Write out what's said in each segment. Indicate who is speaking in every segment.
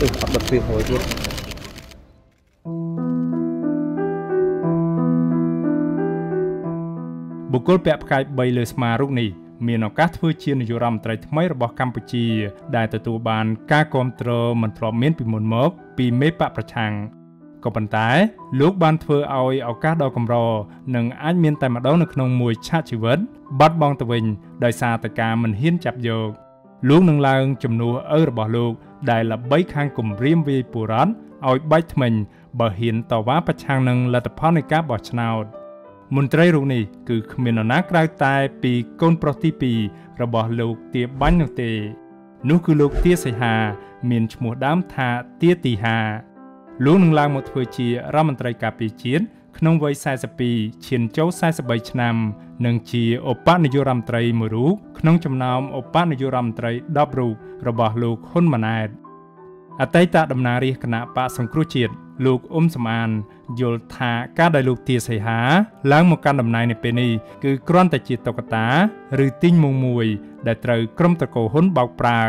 Speaker 1: អឺអត់បិទទ្វារហួយទៀតបុគ្គលពាក់ផ្កាយ3លើស្មារូបនេះមានឱកាសធ្វើជានាយករដ្ឋមន្ត្រីថ្មីរបស់កម្ពុជា ដែលទទួលបានការគ្រប់គ្រងមិនធ្លាប់មានពីមុនមក ពីមេបកប្រឆាំងក៏ប៉ុន្តែ លោកបានធ្វើឲ្យឱកាសដ៏កម្រនិងអាចមានតែម្ដងនៅក្នុងមួយឆាកជីវិតបាត់បង់ទៅវិញដោយសារតែការមិនហ៊ានចាប់យក លោកនឹងឡើងជំនួសឪរបស់លោក ដែលល្បីខាងគម្រាមវាយបុរដ្ឋឲ្យបែកថ្មិញបើហ៊ានតវ៉ាប្រឆាំងនឹងលទ្ធផលនៃការបោះឆ្នោត។មន្ត្រីរូបនេះគឺគ្មាននរណាក្រៅតែពីកូនប្រុសទី2របស់លោកទាបាញ់នោះទេ នោះគឺលោកទាសីហា មានឈ្មោះដើមថាទាទីហាលោកនឹងឡើងមកធ្វើជារដ្ឋមន្ត្រីការពារជាតិក្នុងវ័យ42ឈានចូល43ឆ្នាំ និងជាឧបនាយករដ្ឋមន្ត្រីមួយរូបក្នុងចំណោមឧបនាយករដ្ឋមន្ត្រី10រូបរបស់លោកហ៊ុនម៉ាណែតអតីតតំណាងរាស្ត្រគណៈបកសង្គ្រោះជាតិលោកអ៊ុំសំអានយល់ថាការដែលលោកទាសីហាឡើងមកកាន់តំណែងនៅពេលនេះគឺគ្រាន់តែជាតុក្កតាឬទីងមុងមួយ ដែលត្រូវក្រុមតកោហ៊ុនបោកប្រើ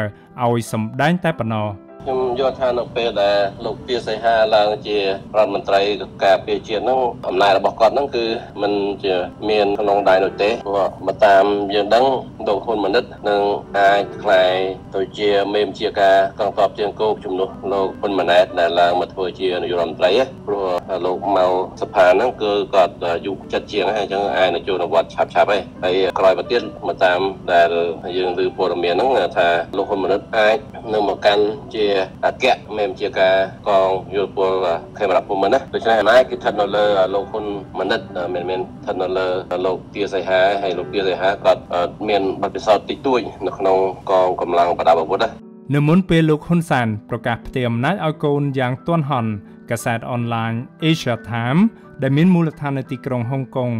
Speaker 1: ឲ្យសម្ដែងតែប៉ុណ្ណោះ
Speaker 2: ខ្ញុំ យល់ថានៅពេលដែលលោកទាសីហាឡើងជារដ្ឋមន្ត្រីការពារជាតិហ្នឹងអំណាចរបស់គាត់ហ្នឹងគឺมันជាមានក្នុងដៃនោះទេព្រោះមកតាមយើងដឹង លោកហ៊ុនម៉ាណិតនឹងអាចខ្លាយទៅជាមេមជាការកងទ័ពជើងគោកជំនួសលោកហ៊ុនម៉ាណែតដែលឡើងមកធ្វើជានាយករដ្ឋមន្ត្រីព្រោះលោកមកសភាហ្នឹងគឺគាត់យុគចិត្តជាងហើយអញ្ចឹងអាចនឹងចូលនវត្តឆាប់ឆាប់ហើយហើយក្រោយមកទៀតមកតាមដែលយើងឮព័ត៌មានហ្នឹងថាលោកហ៊ុនម៉ាណិតអាចនឹងមកកាន់ជាអគ្គមេមជាការកងយោពលខេមរៈភូមិន្ទណាដូច្នេះអាណាគឺស្ថិតនៅលើលោកហ៊ុនម៉ាណិតមិនមែនស្ថិតនៅលើលោកទាសីហាហើយលោកទាសីហាគាត់មានបទពិសោធន៍តិចតួចនៅក្នុងកងកម្លាំងប្រដាប់អាវុធណា
Speaker 1: នៅមុនពេលលោកហ៊ុនសានប្រកាសផ្ទេរអំណាចឲ្យកូនយ៉ាងទាន់ហន់កាសែតអនឡាញ Asia Time ដែលមានមូលដ្ឋាននៅទីក្រុងហុងកុង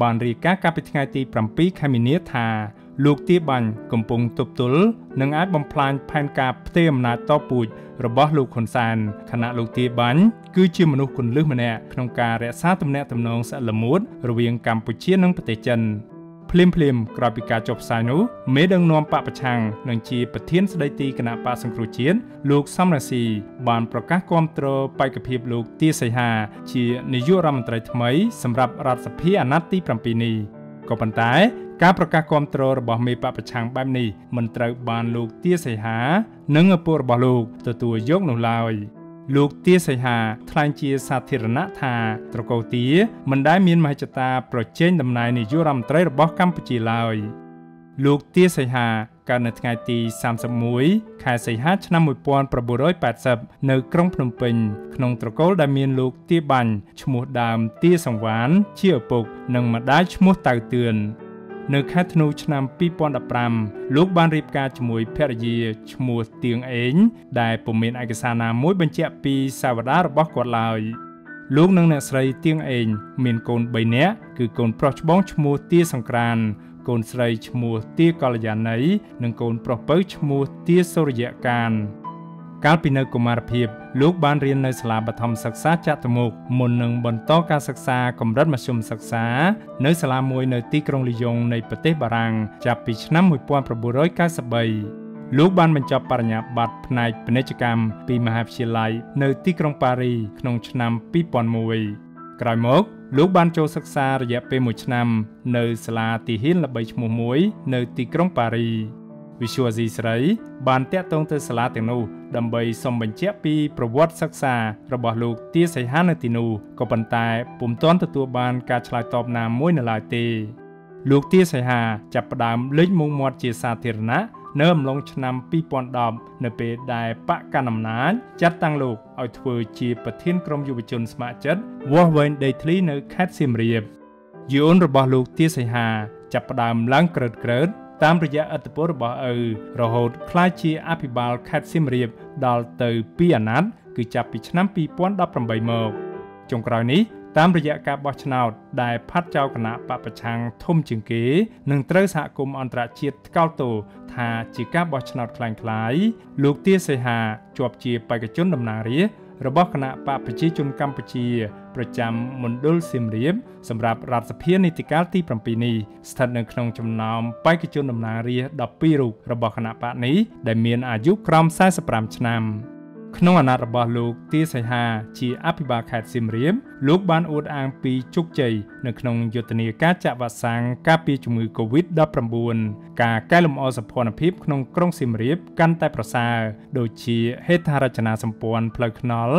Speaker 1: បានរាយការណ៍កាលពីថ្ងៃទី7ខែមីនាថាលោកទាបាញ់កំពុងទប់ទល់និងអាចបំផ្លាញផែនការផ្ទេរអំណាចតពូជរបស់លោកហ៊ុនសានខណៈលោកទាបាញ់គឺជាមនុស្សគន្លឹះម្នាក់ក្នុងការរក្សាទំនាក់ទំនងស្អិតល្មួតរវាងកម្ពុជានិងប្រទេសចិន ភ្លាមភ្លាមក្រោយពីការចុះផ្សាយនោះមេដឹកនាំបកប្រឆាំងនិងជាប្រធានស្ដីទីគណៈបកសង្គ្រោះជាតិលោកសំរាស៊ីបានប្រកាសគាំទ្របេក្ខភាពលោកទាសីហា ជានាយករដ្ឋមន្ត្រីថ្មីសម្រាប់រដ្ឋសភាអាណត្តិទី7នេះក៏ប៉ុន្តែការប្រកាសគាំទ្ររបស់មេបពប្រឆាំងបែបនេះមិនត្រូវបានលោកទាសីហា និងឪពុករបស់លោកទទួលយកនោះឡើយ លោកទាសីហាថ្លែងជាសាធារណៈថាត្រកូលទាមិនដែលមានមហិច្ឆតាប្រជែងតំណែងនាយករដ្ឋមន្ត្រីរបស់កម្ពុជាឡើយលោកទាសីហាកើតនៅថ្ងៃទី31ខែសីហាឆ្នាំ1980នៅក្រុងភ្នំពេញក្នុងត្រកូលដែលមានលោកទាបាញ់ឈ្មោះដើមទាសង្វានជាឪពុកនិងម្ដាយឈ្មោះតៅតឿន នៅខែធ្នូឆ្នាំ2015លោកបានរៀបការជាមួយភរិយាឈ្មោះទៀងអេងដែលពុំមានឯកសារណាមួយបញ្ជាក់ពីសាវតារបស់គាត់ឡើយលោកនិងអ្នកស្រីទៀងអេងមានកូន3នាក់គឺកូនប្រុសច្បងឈ្មោះទាសង្ក្រានកូនស្រីឈ្មោះទាកល្យាណីនិងកូនប្រុសពៅឈ្មោះទាសូរ្យកាន កាលពីនៅកុមារភាពលោកបានរៀននៅសាលាបឋមសិក្សាចតុមុខមុននឹងបន្តការសិក្សាកម្រិតមធ្យមសិក្សា នៅសាលាមួយនៅទីក្រុងលីយ៉ុងនៃប្រទេសបារាំងចាប់ពីឆ្នាំ1993លោកបានបញ្ចប់បរិញ្ញាបត្រផ្នែកពាណិជ្ជកម្មពីមហាវិទ្យាល័យនៅទីក្រុងប៉ារី ក្នុងឆ្នាំ2001ក្រោយមក លោកបានចូលសិក្សារយៈពេល1ឆ្នាំ នៅសាលាទីហ៊ានល្បីឈ្មោះមួយ នៅទីក្រុងប៉ារី វិសុវអាស៊ីស្រីបានតាក់ទងទៅសាលាទាំងនោះដើម្បីសុំបញ្ជាក់ពីប្រវត្តិសិក្សារបស់លោកទាសីហានៅទីនោះក៏ប៉ុន្តែពុំទាន់ទទួលបានការឆ្លើយតបណាមួយនៅឡើយទេលោកទាសីហាចាប់ផ្ដើមលេចមុខមាត់ជាសាធារណៈនៅអំឡុងឆ្នាំ2010នៅពេលដែលបកកណ្ដាលអំណាចចាត់តាំងលោកឲ្យធ្វើជាប្រធានក្រុមយុវជនស្ម័គ្រចិត្តវាស់វែងដីធ្លីនៅខេត្តសៀមរាបយូនរបស់លោកទាសីហាចាប់ផ្ដើមឡើងក្រើតក្រើត តាមរយៈអត្តពលរបស់ឪរហូតក្លាយជាអភិបាលខេត្តសៀមរាបដល់ទៅ2អាណត្តិគឺចាប់ពីឆ្នាំ2018មកចុងក្រោយនេះតាមរយៈការបោះឆ្នោតដែលផាត់ចោលគណៈបពប្រឆាំងធំជាងគេនឹងត្រូវសហគមន៍អន្តរជាតិថ្កោលទោសថាជាការបោះឆ្នោតคล้ายៗលោកទាសីហាជាប់ជាបេក្ខជនតំណាងរាស្ត្រ របស់គណៈបកប្រជាជនកម្ពុជា ប្រចាំមណ្ឌលសៀមរាបសម្រាប់រដ្ឋសភានីតិកាលទី7នេះស្ថិតនៅក្នុងចំណោមបេក្ខជនតំណាងរាស្ត្រ12រូបរបស់គណៈបកនេះដែលមានអាយុក្រោម45ឆ្នាំ ក្នុងអាណត្តិរបស់លោកទាសីហាជាអភិបាលខេត្តសៀមរាបលោកបានអួតអាងពីជោគជ័យនៅក្នុងយុទ្ធនាការចាក់វ៉ាក់សាំងការពារជំងឺ Covid-19 ការកែលម្អសម្ព័ន្ធភាពក្នុងក្រុងសៀមរាបកាន់តែប្រសើរដូចជាហេដ្ឋារចនាសម្ព័ន្ធផ្លូវថ្នល់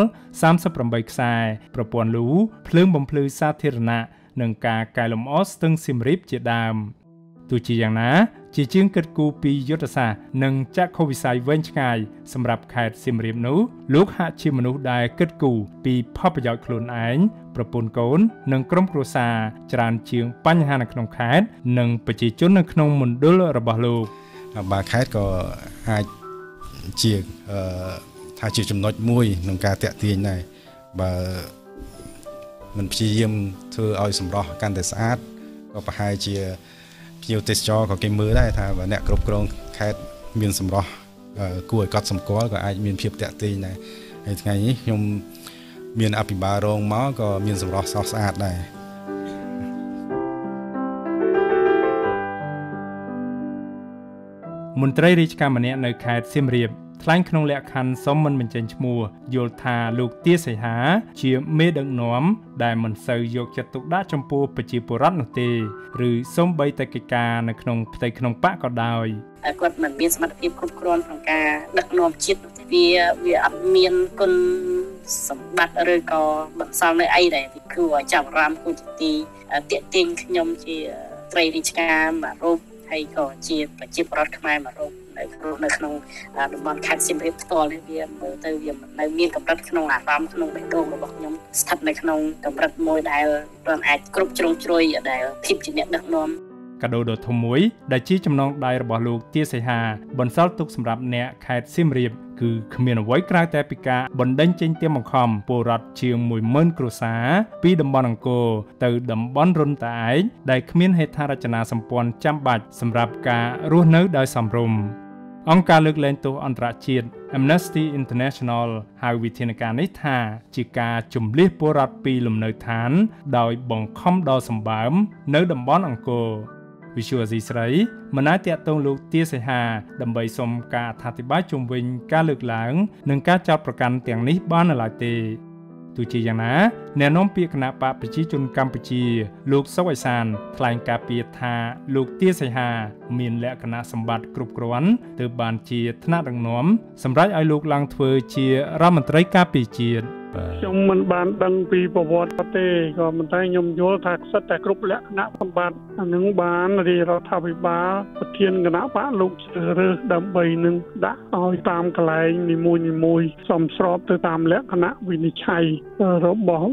Speaker 1: 38ខ្សែប្រព័ន្ធលូភ្លើងបំភ្លឺសាធារណៈនិងការកែលម្អស្ទឹងសៀមរាបជាដើម ទោះជាយ៉ាងណា ជាជាងគិតគូរពីយុទ្ធសាស្ត្រនិងចក្ខុវិស័យវែងឆ្ងាយសម្រាប់ខេត្តសៀមរាបនោះលោកហាក់ជាមនុស្សដែលគិតគូរពីផលប្រយោជន៍ខ្លួនឯងប្រពន្ធកូន និងក្រុមគ្រួសារច្រើនជាងបញ្ហានៅក្នុងខេត្តនិងប្រជាជននៅក្នុងមណ្ឌលរបស់លោក
Speaker 3: បាទខេត្តក៏អាចជាថាជាចំណុចមួយក្នុងការតាក់ទាញដែរបើមិនព្យាយាមធ្វើឲ្យសម្រស់កាន់តែស្អាតក៏ប្រហែលជា ភ្ញៀវទេសចរក៏គេមើលដែរថាបើអ្នកគ្រប់គ្រងខេត្តមានសម្រស់គួរឲ្យកត់សម្គាល់ក៏អាចមានភាពតាក់ទាញដែរហើយថ្ងៃនេះខ្ញុំមានអភិបាលរងមកក៏មានសម្រស់ស្រស់ស្អាតដែរ
Speaker 1: មន្ត្រីរាជការម្នាក់នៅខេត្តសៀមរាប ថ្លែងក្នុងលក្ខខណ្ឌសុំមិនបញ្ចេញឈ្មោះយល់ថាលោកទាសីហា ជាមេដឹកនាំដែលមិនសូវយកចិត្តទុកដាក់ចំពោះប្រជាពលរដ្ឋនោះទេឬសូម្បីតែកិច្ចការនៅក្នុងផ្ទៃក្នុងបកក៏ដោយ
Speaker 4: គាត់មិនមានសមត្ថភាពគ្រប់គ្រាន់ក្នុងការដឹកនាំជាតិវាវាអត់មានគុណសម្បត្តិឬក៏បន្សល់នៅអីដែលគួរឲ្យចាប់អារម្មណ៍គួរជាទីតាក់ទាញខ្ញុំជាត្រីរាជការមួយរូបហើយក៏ជាប្រជាពលរដ្ឋខ្មែរមួយរូប នៅក្នុងនៅក្នុងតំបន់ខេត្តសៀមរាបផ្ទាល់នេះវាមើលទៅវាមិននៅមានកម្រិតក្នុងអារម្មណ៍ក្នុងបេះដូងរបស់ខ្ញុំស្ថិតនៅក្នុងកម្រិតមួយដែលមិនអាចគ្រប់ជ្រុងជ្រោយដែលភាពជាអ្នកដឹកនាំ
Speaker 1: កាដូដ៏ធំមួយដែលជាចំណងដៃរបស់លោកទាសីហាបន្សល់ទុកសម្រាប់អ្នកខេត្តសៀមរាបគឺគ្មានអ្វីក្រៅតែពីការបណ្ដេញចេញទៀមបង្ខំពលរដ្ឋជាង10000គ្រួសារពីតំបន់អង្គរទៅតំបន់រុនតាឯកដែលគ្មានហេដ្ឋារចនាសម្ព័ន្ធចាំបាច់សម្រាប់ការរស់នៅដោយសមរម្យ អង្គការលើកលែងទោសអន្តរជាតិ Amnesty International ហៅវិធានការនេះថាជាការជំលះពលរដ្ឋពីលំនៅឋាន ដោយបង្ខំដល់សម្បើមនៅតំបន់អង្គរវិសុវអាស៊ីស្រីមិនអាចតាក់ទងលោកទាសីហាដើម្បីសុំការអធិប្បាយជុំវិញការលើកឡើង និងការចោទប្រកាន់ទាំងនេះបាននៅឡើយទេ ទោះជាយ៉ាងណាអ្នកនាំពាក្យគណៈបកប្រជាជនកម្ពុជា លោកសុកអេសានថ្លែងការពីថាលោកទាសីហា មានលក្ខណៈសម្បត្តិគ្រប់គ្រាន់ទើបបានជាថ្នាក់ដឹកនាំសម្រាប់ឲ្យលោកឡើងធ្វើជារដ្ឋមន្ត្រីការពារជាតិ
Speaker 5: ខ្ញុំមិនបានដឹងពីប្រវត្តិគាត់ទេក៏ប៉ុន្តែខ្ញុំយល់ថាសិតតែគ្រប់លក្ខណៈសម្បត្តិអានឹងបានរាជរដ្ឋាភិបាលប្រធានគណៈបកលោកជ្រើសរើសដើម្បីនឹងដាក់ឲ្យតាមកន្លែងនីមួយនីមួយសមស្របទៅតាមលក្ខណៈវិនិច្ឆ័យរបស់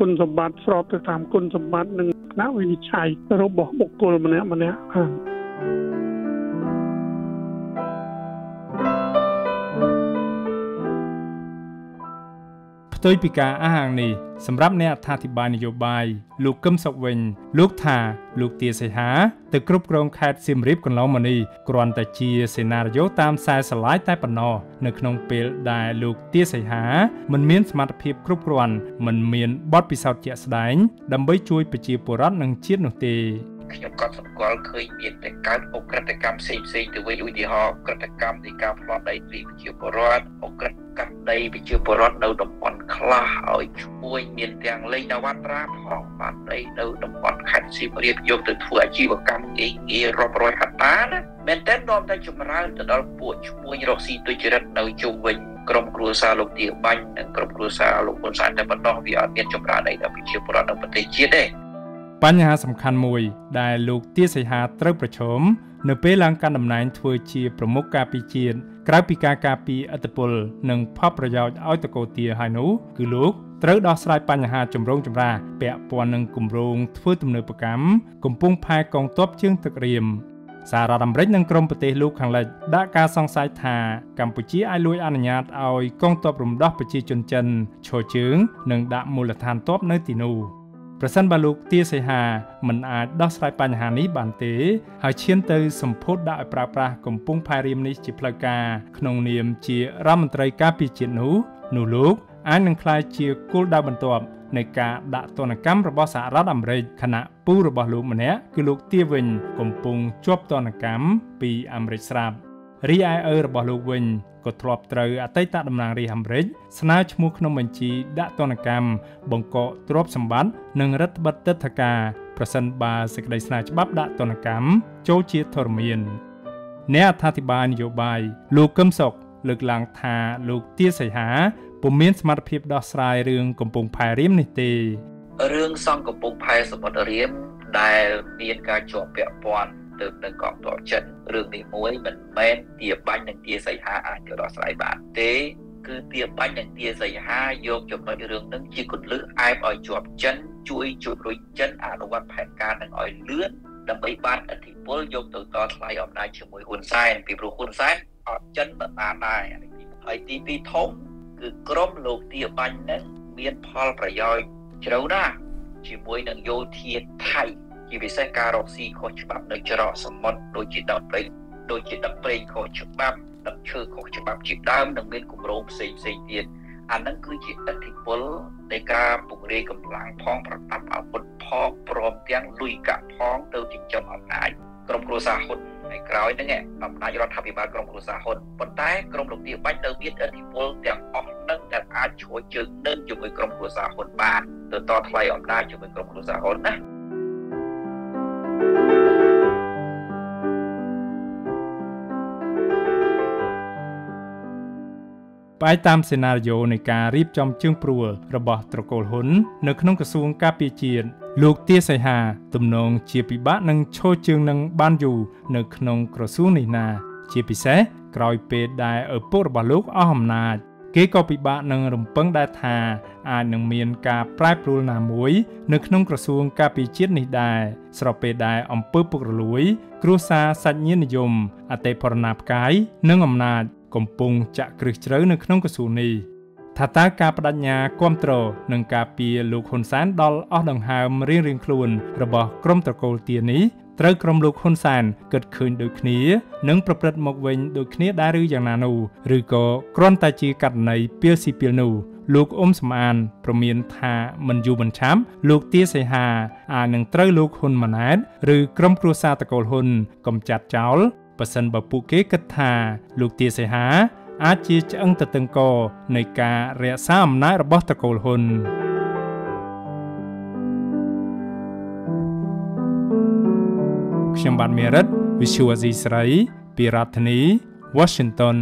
Speaker 5: គុណសម្បត្តិស្របទៅតាមគុណសម្បត្តិនិងគណៈវិនិច្ឆ័យរបស់បុគ្គលម្នាក់ម្នាក់ ទ
Speaker 1: ផ្ទុយពីការអះអាងនេះសម្រាប់អ្នកអត្ថាធិប្បាយនយោបាយលោកកឹមសុខវិញ លោកថាលោកទាសីហាទៅគ្រប់គ្រងខេត្តសៀមរាបកន្លងមកនេះគ្រាន់តែជាសេណារីយ៉ូតាមខ្សែស្រឡាយតែប៉ុណ្ណោះនៅក្នុងពេលដែលលោកទាសីហាមិនមានសមត្ថភាពគ្រប់គ្រាន់មិនមានបទពិសោធន៍ជាក់ស្ដែងដើម្បីជួយប្រជាពលរដ្ឋនិងជាតិនោះទេ
Speaker 6: ខ្ញុំក៏សម្គាល់ឃើញមានតែកើតអក្រិតកម្មផ្សេងផ្សេងទៅវិញឧទាហរណ៍ក្រិតកម្មនៃការផ្លាស់ដីពីប្រជាពលរដ្ឋអក្រិតកាត់ដីប្រជាពលរដ្ឋនៅតំបន់ខ្លះឲ្យឈ្មោះមានទាំងលេងនវត្រាផងបានដីនៅតំបន់ខេត្តសៀមរាបយកទៅធ្វើអាជីវកម្មងាយងាយរាប់រយហត្តាណាមែនតើនាំតែចម្រើនទៅដល់ពួកឈ្មោះរកស៊ីទុច្ចរិតនៅជុំវិញក្រុមគ្រួសារលោកទាបាញ់និងក្រុមគ្រួសារលោកហ៊ុនសែនតែប៉ុណ្ណោះវាអត់មានចម្រើនអីដល់ប្រជាពលរដ្ឋនៅប្រទេសជាតិទេ
Speaker 1: បញ្ហាសំខាន់មួយដែលលោកទាសីហាត្រូវប្រឈមនៅពេលឡើងកាន់តំណែងធ្វើជាប្រមុខការពីជាតិក្រៅពីការការពីអត្តពលនិងផលប្រយោជន៍ឲ្យតកូទាហើយនោះគឺលោកត្រូវដោះស្រាយបញ្ហាចម្រូងចម្រាសពាក់ព័ន្ធនឹងគម្រោងធ្វើទំនើបកម្មកំពុងផែកងទ័ពជើងទឹករៀមសាររដ្ឋអាមេរិកនិងក្រុមប្រទេសលោកខាងលិចដាក់ការសង្ស័យថាកម្ពុជាអាចលួចអនុញ្ញាតឲ្យកងទ័ពរំដោះប្រជាជនចិនឈរជើងនិងដាក់មូលដ្ឋានទ័ពនៅទីនោះ ប្រសិនបើលោកទាសីហាមិនអាចដោះស្រាយបញ្ហានេះបានទេ ហើយឈានទៅសម្ពោធដាក់ឲ្យប្រើប្រាស់កំពុងផែរៀមនេះជាផ្លូវការក្នុងនាមជារដ្ឋមន្ត្រីការពារជាតិនោះនោះលោកអាចនឹងក្លាយជាគោលដៅបន្ទាប់នៃការដាក់ទណ្ឌកម្មរបស់សហរដ្ឋអាមេរិកខណៈពូរបស់លោកម្នាក់គឺលោកទាវិញកំពុងជាប់ទណ្ឌកម្មពីអាមេរិកស្រាប់ រីឯឪរបស់លោកវិញក៏ធ្លាប់ត្រូវអតីតតំណាងរាស្ត្រអាមេរិកស្នើឈ្មោះក្នុងបញ្ជីដាក់ទណ្ឌកម្មបង្កកទ្រព្យសម្បត្តិនិងរដ្ឋបិទទឹកធការប្រសិនបើសេចក្តីស្នើច្បាប់ដាក់ទណ្ឌកម្មចូលជាធរមានអ្នកអត្ថាធិប្បាយនយោបាយលោកកឹមសុខលើកឡើងថាលោកទាសីហាពុំមានសមត្ថភាពដោះស្រាយរឿងកំពង់ផែរៀមនេះទេ
Speaker 6: រឿងសង់កំពង់ផែសមុទ្ររៀមដែលមានការជាប់ពាក់ព័ន្ធទៅនឹងកងទ័ពចិន រឿងនេះមួយមិនមែនទាបាញ់និងទាសីហាអាចទៅដោះស្រាយបានទេគឺទាបាញ់និងទាសីហាយកចំណុចរឿងនឹងជាគន្លឹះអែបឲ្យជាប់ចិនជួយជួយរួចចិនអនុវត្តផែនការនឹងឲ្យលឿនដើម្បីបានអធិបុលយកទៅតថ្លៃអំណាចជាមួយហ៊ុនសែនពីព្រោះហ៊ុនសែនអត់ចិនមិនបានដែរហើយទី2ធំគឺក្រមលោកទាបាញ់នឹងមានផលប្រយោជន៍ជ្រៅណាស់ជាមួយនឹងយោធាថៃ ជាពិសេសការរកស៊ីខុសច្បាប់នៅច្រកសមុទ្រដូចជាដុតព្រៃដូចជាដឹកព្រៃខុសច្បាប់ដឹកឈើខុសច្បាប់ជាដើមនិងមានគម្រោងផ្សេងផ្សេងទៀតអានឹងគឺជាឥទ្ធិពលនៃការពង្រាយកម្លាំងផងប្រដាប់អាវុធផងព្រមទាំងលុយកាក់ផងទៅចិញ្ចឹមអំណាចក្រុមគ្រួសារហ៊ុនហើយក្រោយហ្នឹងអំណាចរដ្ឋាភិបាលក្រុមគ្រួសារហ៊ុនប៉ុន្តែក្រុមលោកទាបាច់នៅមានឥទ្ធិពលទាំងអស់នឹងដែលអាចឈួយជើងនឹងជាមួយក្រុមគ្រួសារហ៊ុនបានទៅតថ្លៃអំណាចជាមួយក្រុមគ្រួសារហ៊ុនណា
Speaker 1: ផ្អែកតាមសេណារីយ៉ូនៃការរៀបចំជើងព្រួលរបស់ត្រកូលហ៊ុននៅក្នុងក្រសួងការពារជាតិលោកទាសីហាទំនងជាពិបាកនឹងឈរជើងនឹងបានយូរនៅក្នុងក្រសួងនេះណា ជាពិសេសក្រោយពេលដែលឪពុករបស់លោកអស់អំណាចគេក៏ពិបាកនឹងរំពឹងដែរថាអាចនឹងមានការប្រែប្រួលណាមួយ នៅក្នុងក្រសួងការពារជាតិនេះដែរស្របពេលដែលអំពើពុករលួយ គ្រួសារសាច់ញាតិនិយមអតិផរណាផ្កាយនិងអំណាច កំពុងចាក់គ្រឹះជ្រៅនៅក្នុងក្រសួងនេះថាតើការបដិញ្ញាគ្រប់គ្រងនឹងការពីលោកហ៊ុនសែនដល់អស់ដង្ហើមរៀងរៀងខ្លួនរបស់ក្រុមត្រកូលទានេះត្រូវក្រុមលោកហ៊ុនសែនគិតឃើញដូចគ្នានិងប្រព្រឹត្តមកវិញដូចគ្នាដែរឬយ៉ាងណានោះឬក៏គ្រាន់តែជាករណីពីលស៊ីពីលនោះលោកអ៊ុំសំអានប្រមានថាមិនយូរមិនឆាប់លោកទាសីហាអាចនឹងត្រូវលោកហ៊ុនម៉ាណែតឬក្រុមគ្រួសារតកូលហ៊ុនកំចាត់ចោល ប៉ះសិនបើពួកគេគិតថា លោកទាសីហា អាចជាឆ្អឹងទៅតឹងកនៃការរក្សាអំណាចរបស់តកូលហ៊ុនខ្ញុំបាទមេរិត Visual Asia ស្រី ពីរដ្ឋធានី Washington